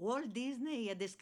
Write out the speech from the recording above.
Walt Disney e a descrizione